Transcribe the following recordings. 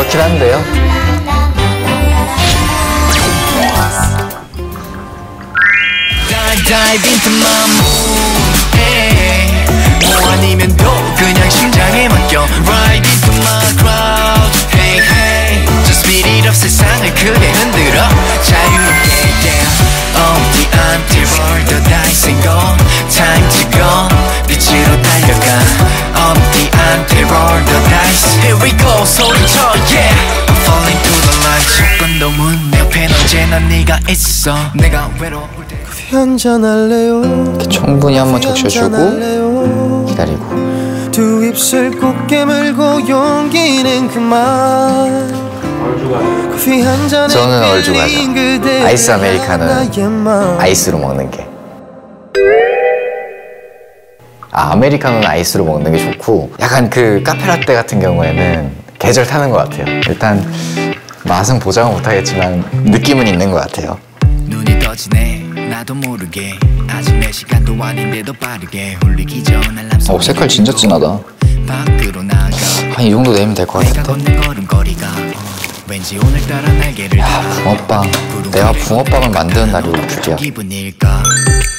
그렇긴 한데요. Dive, into my mood hey. 뭐 아니면 또 그냥 심장에 맡겨 Ride into my crowd Hey hey 저 spirit of 세상을 크게 흔들어 자유롭게 yeah Of the anti-world the dice and go Time to go 빛 언제나 네가 있어 내가 외로울 때 한잔할래요 충분히 한번 적셔주고? 기다리고. 두 입술 꼭 깨물고 용기는 그만 커피 한 잔에 저는 얼죽하죠. 아이스 아메리카노는. 아이스로 먹는 게. 아, 아메리카노는 아이스로 먹는 게 좋고, 약간 그 카페라떼 같은 경우에는 계절 타는 것 같아요. 일단 맛은 보장은 못하겠지만 느낌은 있는 것 같아요. 눈이 떠지네 나도 모르게 아직 내 시간도 아닌데도 빠르게 홀리기 전 알람 어, 색깔 진짜 진하다. 밖으로 나가 한 이 정도 내면 될 것 같은데. 왠지 오늘따라 날개를 아, 다 붕어빵. 내가 붕어빵을 만드는 날이 올 줄이야. 기분일까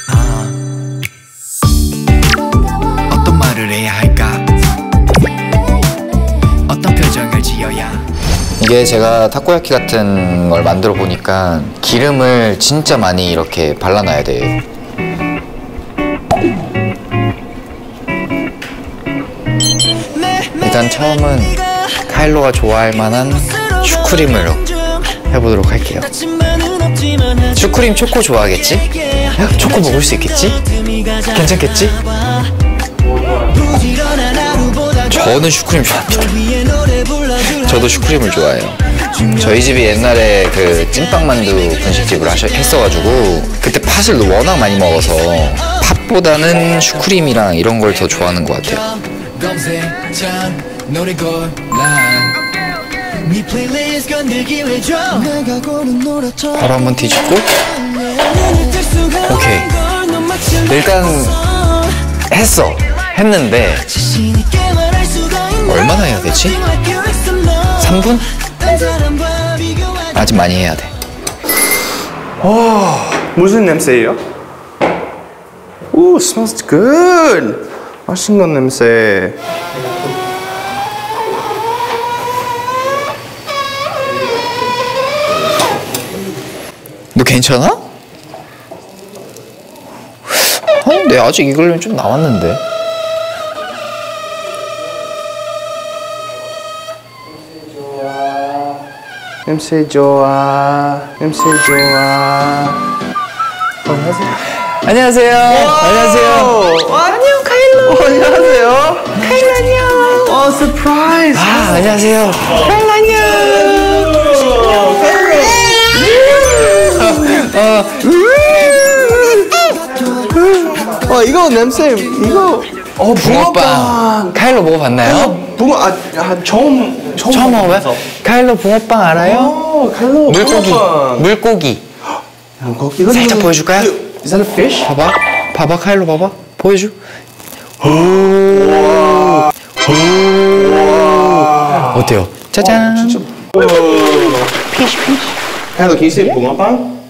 아. 어떤 말을 해야 할까 이게 제가 타코야키 같은 걸 만들어 보니까 기름을 진짜 많이 이렇게 발라놔야 돼요. 일단 처음은 카일로가 좋아할 만한 슈크림을 해보도록 할게요. 슈크림 초코 좋아하겠지? 초코 먹을 수 있겠지? 괜찮겠지? 저는 슈크림 좋아합니다. 저도 슈크림을 좋아해요. 저희 집이 옛날에 그 찐빵 만두 분식집을 하셔, 했어가지고 그때 팥을 워낙 많이 먹어서 팥보다는 슈크림이랑 이런 걸 더 좋아하는 것 같아요. 바로 한번 뒤집고 오케이. 일단. 했어. 했는데? 얼마나 해야 되지? 생각해 있어, 너. 3분? 딴 사람과 비교할 아직 많이 해야 돼. 무슨 냄새예요? 오, smells good. 맛있는 냄새. 너 괜찮아? 어, 네 아직 이걸로면 좀 남았는데. 냄새 좋아. 냄새 좋아. 안녕하세요. 안녕하세요. 안녕 카일로. 어, 안녕하세요. 카일로 안녕. 어, surprise. 아, 안녕하세요. 카일로 안녕. 어, 이거 냄새 이거 어 붕어빵. 카일로 먹어봤나요? 붕어 아, 아 처음 처음 처음 먹어봐요? 카일로 붕어빵 알아요? 어, 칼로 물고기. 붕어빵. 물고기. 물고기. 이거 살짝 좀- 보여줄까요? Is that a fish? 봐봐. 봐봐, 카일로 봐봐. 보여줘. 오. 오. 어때요? 짜잔. 진짜. 피쉬 피쉬. Hello, can you say 붕어빵?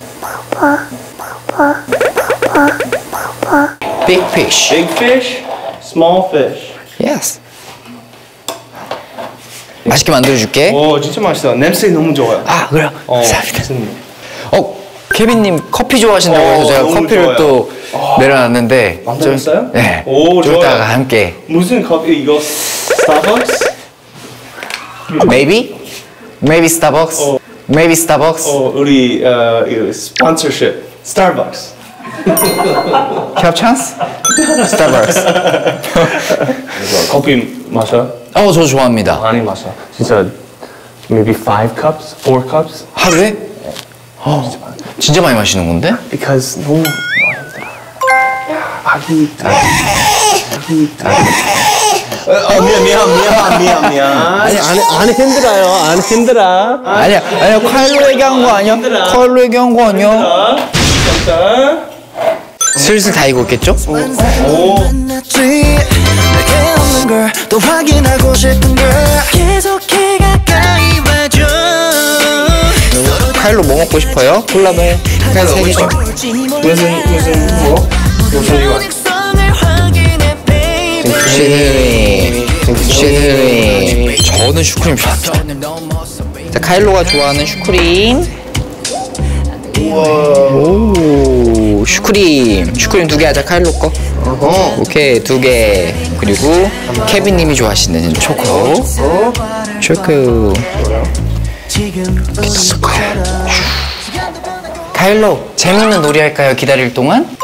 Big fish. Big fish, small fish. Yes. 맛있게 만들어줄게. 오, 진짜 맛있어. 냄새 너무 좋아요. 아, 그래요? 어, 감사합니다. 어, 케빈님 커피 좋아하신다고 해서 어, 제가 너무 커피를 좋아요. 또 내려놨는데 만들었어요? 좀- 네. 오. 이따가 함께 무슨 커피 이거? 스타벅스? Maybe? Maybe Starbucks? 어. Maybe Starbucks? 어, 우리 어, 스폰서십. 스타벅스. 협 찬스? 커피 마셔? 어, 저 좋아합니다. 많이 마셔. 진짜 maybe five cups, four cups. 하루에? 어, 진짜 많이 마시는 건데? Because 너무 힘들어. 아기 아기 어, 미안 미안 미안 미안 미안. 아니 안, 안 힘들어요 안 힘들어 아니야, 아니야, 카일로 얘기한 거 아니야? 카일로 얘기한 거 아니야? 슬슬 다 익었겠죠? 만났지 없는 걸 또 확인하고 싶은 걸 계속해 가까이 와 카일로 뭐 먹고 싶어요? 골라봐요. 카일로 세개 줘. 무슨 무슨 뭐? 무슨 이거? 시드니. 시드니. 저는 슈크림 좋아합니다. 자, 카일로가 좋아하는 슈크림. 오, 슈크림. 슈크림 두 개 하자, 카일로 거. 어허. 오케이, 두 개. 그리고 케빈님이 좋아하시는 초코. 초코. 카일로, 재밌는 놀이 할까요? 기다릴 동안?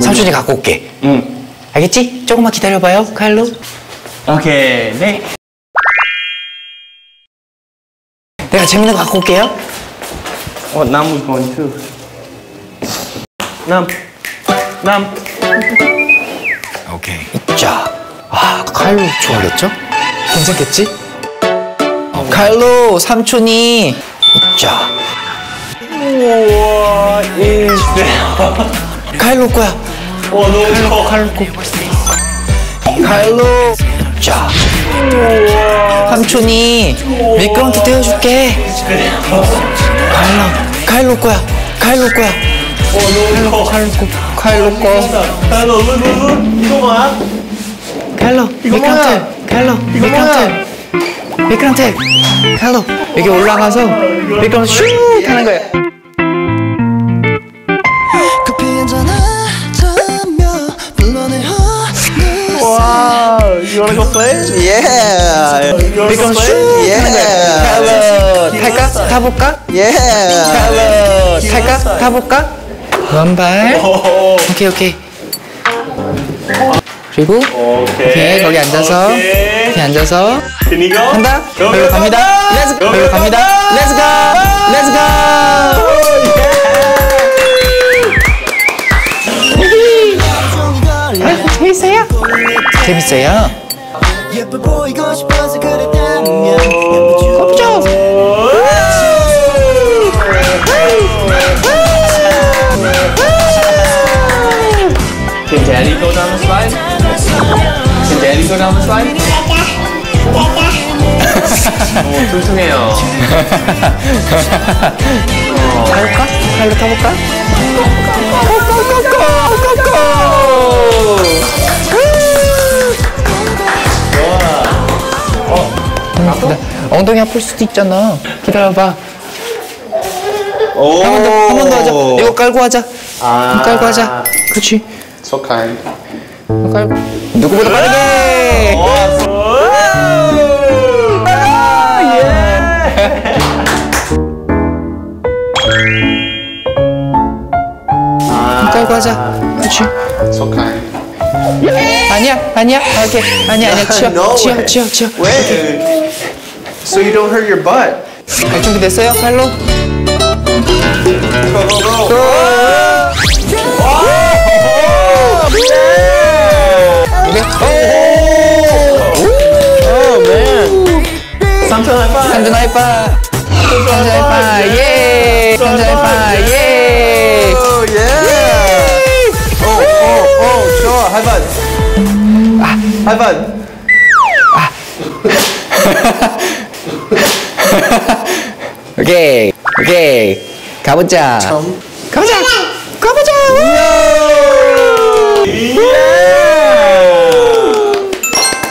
삼촌이 갖고 올게. 응. 알겠지? 조금만 기다려봐요, 카일로. 오케이. 네. 내가 재밌는 거 갖고 올게요. Going too. Nam. Nam. 오케이 자, 아, 카일로 좋아하겠죠? 괜찮겠지? 카일로, 삼촌이. 자, 우와, is 카일로 거야. 와, 너무 커. 카일로 거. 카일로. 자, 삼촌이 미끄럼틀 태워줄게. 카일로, 카일로 거야. 카일로 거야. 와, 너무 커. 카일로 거. 카일로 거. 야, 너, 너, 너, 너, 이거 뭐야? 카일로, 이거 뭐야? 카일로, 이거 뭐야? 미끄럼틀. 카일로, 여기 올라가서 미끄럼틀 슈 타는 거야. you wanna go play? Yeah. You wanna go play? 거야. 카일로, 탈까? 타볼까? Yeah. 카일로, 탈까? 타볼까? 왼발. 오, 오케이 오케이. 그리고 오케이. 오케이 거기 앉아서 오케이. 이렇게 앉아서? 간다. 여기로 go, 갑니다. Let's go. Go, 여기로 go, 갑니다. Let's go. Let's go. 재밌어요? 재밌어요? Daddy go down the slide? Can Daddy go down the slide? 오, 퉁퉁해요. 타볼까? 칼로 타볼까? 고고고고. 엉덩이 아플 수도 있잖아. 기다려봐. 오. 한번 더, 한 번 더 하자. 이거 깔고 하자. 아. 깔고 하자. 그렇지. So kind. 깔고. 누구보다 빠르게. 깔고 하자. 그렇지. So kind. 아니야, 아니야. 오케이. 아니야, 아니야. 치워, No 치워. 치워, 치워. Wait. So you don't hurt your butt. 갈 준비 됐어요? 칼로? Go, go, go. Oh 삼촌 하이파. 삼촌 하이파. 예. 삼촌 하이파. 예. Oh oh oh. Sure. High five. High five. 오케이. 오케이. 가보자. 가보자. 가보자.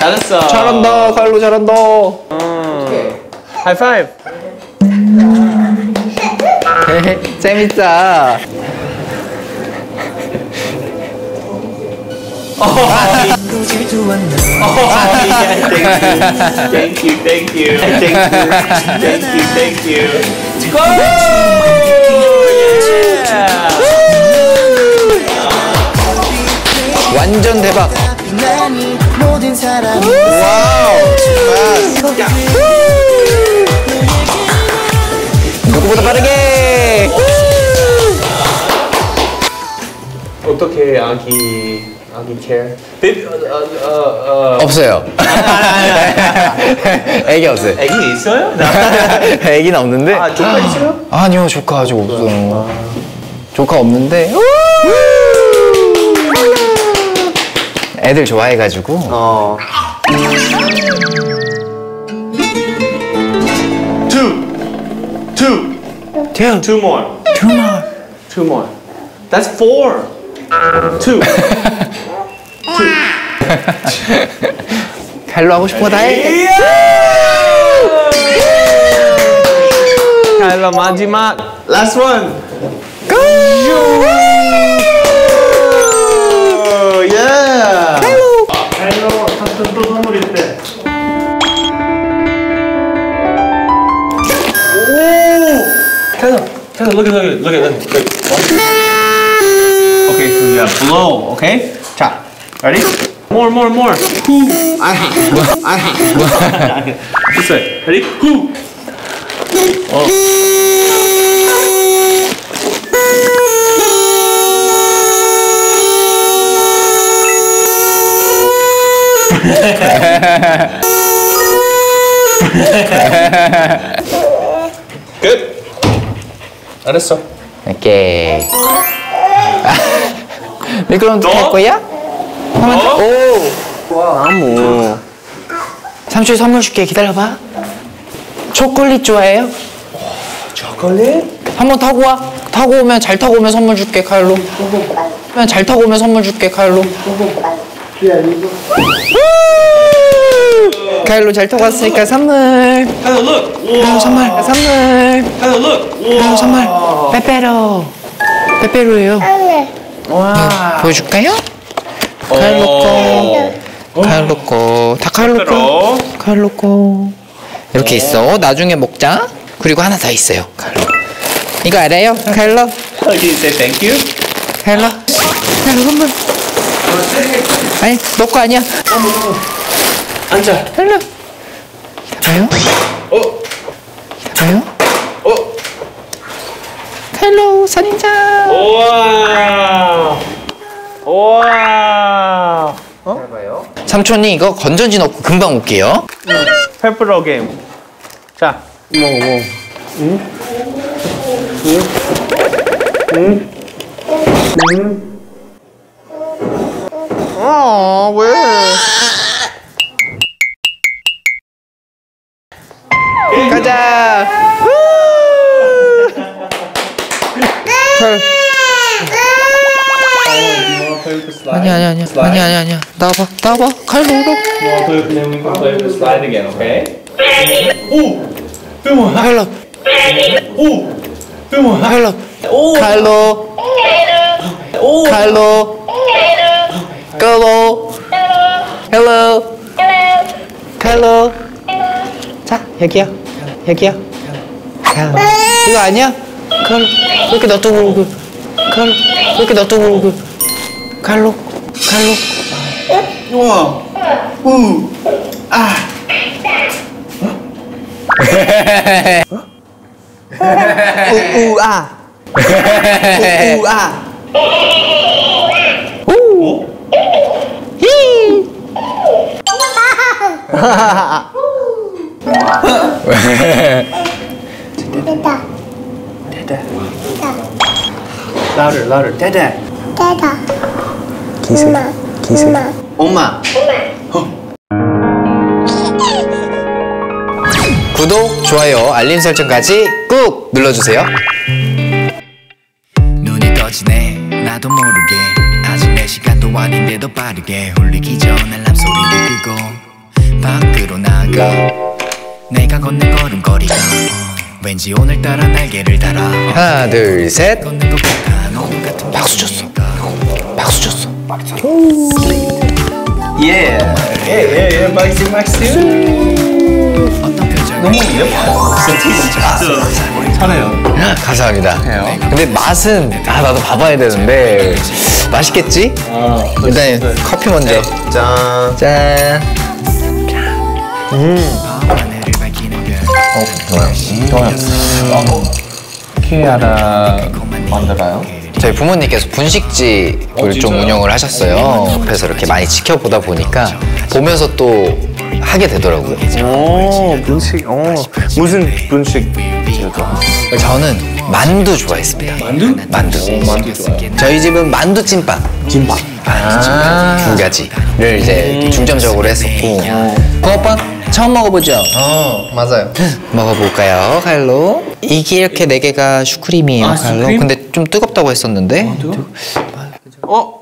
잘했어. 잘한다. 칼로 잘한다. High five. 재밌다. 질투한 나 Oh yeah. Thank you. Thank you. Thank you. Thank you. Thank you. Thank you. Go. Yeah. 완전 대박. 난이 어떻게 아기 아기 care? 베이비 어어 없어요. 애기 없어요. 애기 있어요? 애기는 없는데. 아 조카 있어요? 아니요, 조카 아직 없어요. 조카 없는데. 애들 좋아해가지고. 어. Two. Two. two, Two more. two more. Two more. That's four. Two. 칼로 하고 싶은 거 다 해. 칼로 마지막. Last one. Go! Yeah. 헬로 탑승 또 선물 있대. Taylor, look at, look at, look at, look at. Okay, so you have blow. Okay. 자, ready? More, more, more. Who? I. I. This way. Ready? Who? Good. 잘했어. 오케이. 미끄럼 할 거야? 한번 더. 오. 아무. 삼촌 선물 줄게. 기다려봐. 초콜릿 좋아해요? 초콜릿? 한번 타고 와. 타고 오면 잘 타고 오면 선물 줄게 카일로. 그냥 잘 타고 오면 선물 줄게 카일로. 카일로 잘 타고 왔으니까 선물. 카일로 선물. 선물. Hello, look. 카일로 선물. 빼빼로. 빼빼로예요. 와. 보여줄까요? 카일로 거. 카일로 거. 다. 빼빼로. 카일로 거. 이렇게 있어. 나중에 먹자. 그리고 하나 더 있어요. 카일로. 이거 알아요? you say thank you? 카일로. 카일로 선물. 아니, 너거 아니야. 앉아. 카일로. 봐요? 어? 봐요? 어? 카일로 선인장. 우와. 삼촌이 이거 건전지 넣고 금방 올게요. 페퍼로 게임. 자, 먹어, 먹어. 아 왜? 가자. 아니 아니 아니 아니 아니 아니야. 나와봐 나와봐. him. We can play with the slide again, okay? 칼로 칼로 칼로 칼로 칼로 헬로 칼로 자 여기야. 여기야. 칼로 이거 아니야? 칼로 이렇게 놔두고 칼로 이렇게 놔두고 울고 칼로 칼로 우와. 우. 아. 우아. 우아. Louder, louder. Dada. 기세. 기세. 엄마. 구독 좋아요 알림 설정까지 꾹 눌러주세요. 눈이 떠지네 나도 모르게 아직 내 시간도 아닌데도 빠르게 홀리기 전 알람 소리를 끄고 밖으로 나가 내가 걷는 걸음걸이가 어, 왠지 오늘따라 날개를 달아 어, 하나 둘 셋. 걷는 것 같아 너무 같은 박수 쳤어. 박수 쳤어. 예. 예, 예, 예. 박수, 박수. 어떤 표정이 너무 예뻐요. 진짜 잘해요. 감사합니다. 해요. 근데 맛은 아 나도 봐봐야 되는데 맛있겠지? 일단 커피 먼저. 짠. 짠. 하늘을 밝히는 별 좋아요. 좋아요. 키아라 만들어요? 저희 부모님께서 분식집을 좀 운영을 하셨어요. 그래서 이렇게 많이 지켜보다 보니까 보면서 또 하게 되더라고요. 오, 분식. 어, 무슨 분식? 저는 만두 좋아했습니다. 만두? 만두. 만두 좋아요. 저희 집은 만두 찐빵. 찐빵. 아, 두 가지를 이제 중점적으로 했었고. 붕어빵? 처음 먹어보죠? 어 맞아요. 먹어볼까요, 칼로? 이게 이렇게 네 개가 슈크림이에요, 아, 칼로. 슈크림? 근데 좀 뜨겁다고 했었는데. 어?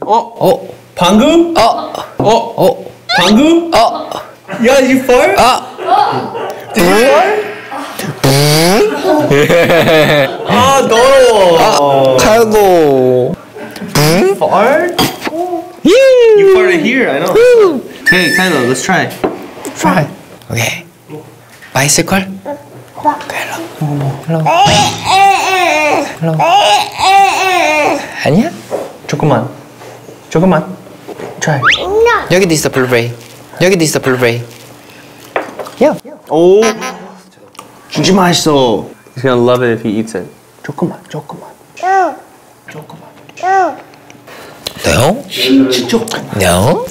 어? 어, 방금? 어, 어? 어, 방금? 어, 야, you fart? 아, 아, 더러워. 칼로. Fart? 예. You farted here, I know. Hey, Kylo, let's try. Try. 오케이. 맛있을 걸? 칼로. 칼로. 칼로. 아니야? 조금만. 조금만. Try. 여기도 있어 블루베리. 여기도 있어 블루베리. 야. 오. 진짜 맛있어. He's gonna love it if he eats it. 조금만, 조금만. 조금만. No. 진짜 조금. No.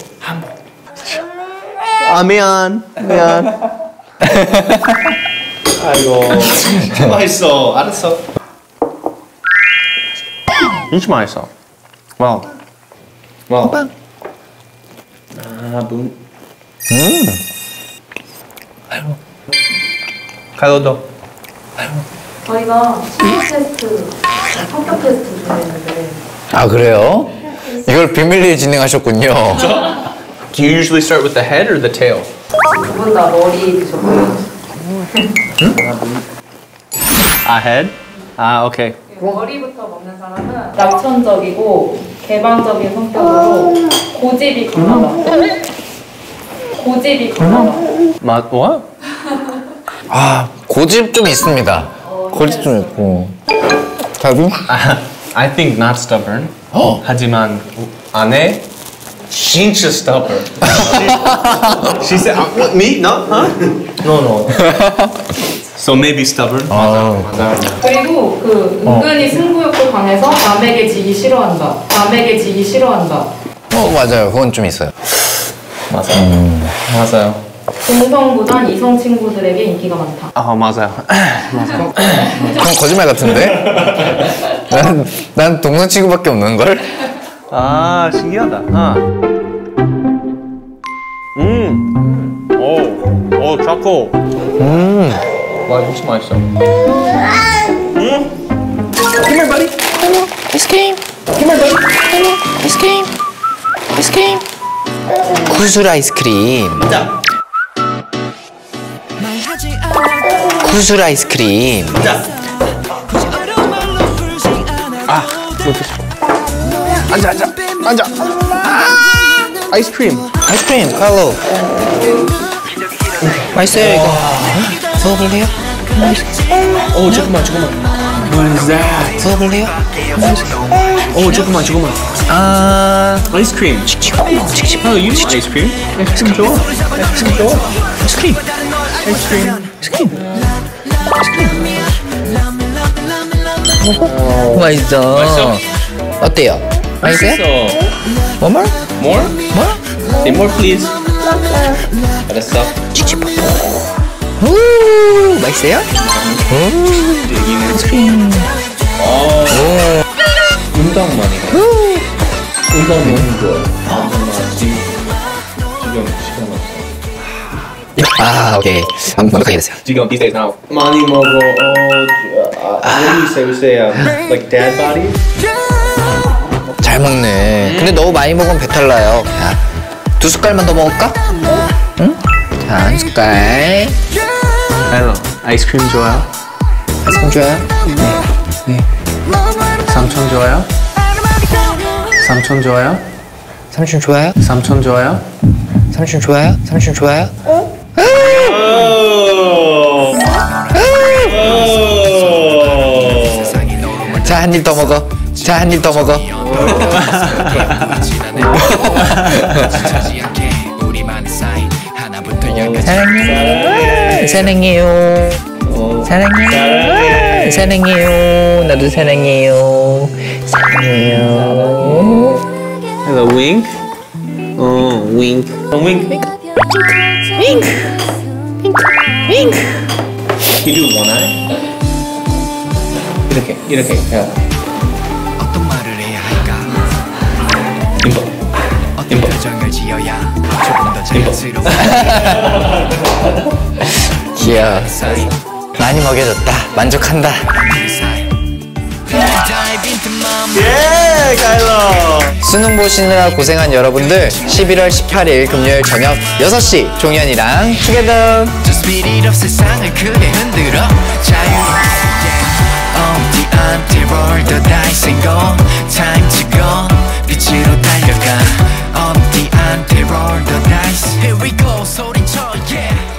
아 미안, 미안. 아이고. 진짜 맛있어. 알았어. 진짜 맛있어. Wow. Wow. 빵. 아, 문. 음. 칼로도. 저희가 실력 테스트, 성격 테스트 준비했는데 아 그래요? 이걸 비밀리에 진행하셨군요. Do you usually start with the head or the tail? 두분다 머리 드셨고요. 아, head? 아, 오케이. 머리부터 먹는 사람은 낙천적이고 개방적인 성격으로 고집이 강하다. 고집이 강하다. 마, what? 아 고집 좀 있습니다. 고집 좀 있고. 자기? I think not stubborn. 하지만 안에 진짜 stubborn. she said, uh, what, me? No? Huh? No, no. so maybe stubborn. 그리고 그 은근히 승부욕도 강해서 남에게 지기 싫어한다. 남에게 지기 싫어한다. 어 맞아요. 그건 좀 있어요. 맞아요. 맞아요. 동성보단 이성 친구들에게 인기가 많다. 아, 맞아요. 그건 거짓말 같은데? 난, 난 동성 친구밖에 없는 걸? 아, 신기하다. 아. 음. 오, 오, 초코. 음. 와, 진짜 맛있어. 음. Come here, buddy. 아이스크림. 구슬 아이스크림. 자, 구슬 아이스크림. 앉아, 앉아, 앉아. 아이스크림. 아이스크림 칼로. 맛있어요 이거. 먹어볼래요? 오, 조금만, 조금만. What is that? 먹어볼래요? 오, 조금만, 조금만. 아 아이스크림. 아, you 아이스크림? 아이스크림 좋아. 아이스크림 좋아. 아이스크림. 아이스크림. 맛있어. 맛있어? 어때요? 맛있어요? One more? more? More? Say more, please. 알았어. 오 맛있어요? 운동 많이 해. 운동 너무 좋아. 지금 시간 없어. 아 오케이. 한번 완벽하게 됐어요. 지금 these days now. 많이 먹어. 어, what do you say? We say like dad body. 잘 먹네. 근데 너무 많이 먹으면 배탈 나요. 야, 두 숟갈만 더 먹을까? 응? 자, 한 숟갈. Hello. 아이스크림 좋아요? 아이스크림 좋아요? 삼촌 좋아요? 삼촌 좋아요? 삼촌 좋아요? 삼촌 좋아요? 삼촌 좋아요? 삼촌 좋아요? 자, 한 입 더 먹어. 자, 한 입 더 먹어. 사랑해요. 사랑해요. 사랑해요. 사랑해요. 나도 사랑해요. 사랑해요. Hello 윙크. 어, 윙크. 어, 윙크. 윙크. 윙크. You do one eye. 이렇게, 이렇게. 야. 어떤 말을 해야 할까 이거. 표정을 지어야 귀여워. 많이 먹여줬다. 만족한다. 예 가일러. 수능 보시느라 고생한 여러분들 11월 18일 금요일 저녁 6시 종현이랑 투게더 빛으로 달려가. 엄디한테 roll the dice Here we go, 소리쳐, yeah.